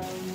around